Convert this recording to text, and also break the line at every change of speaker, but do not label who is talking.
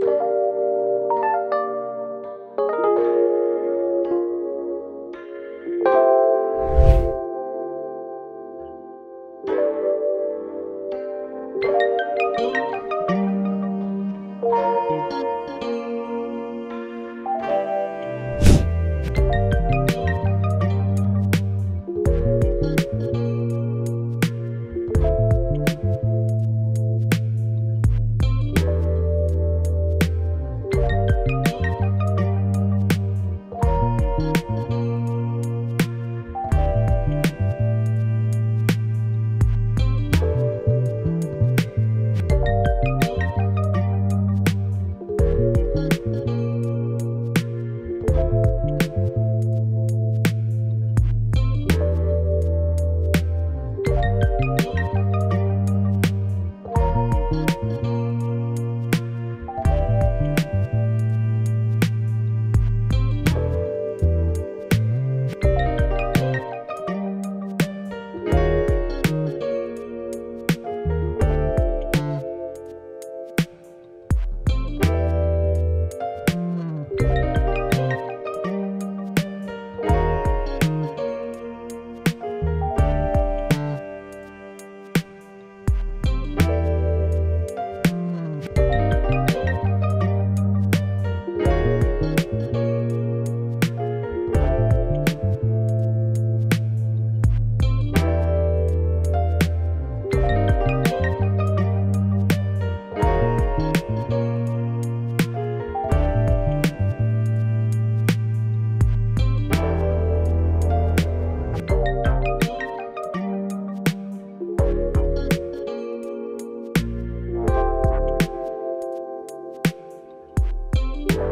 you Bye.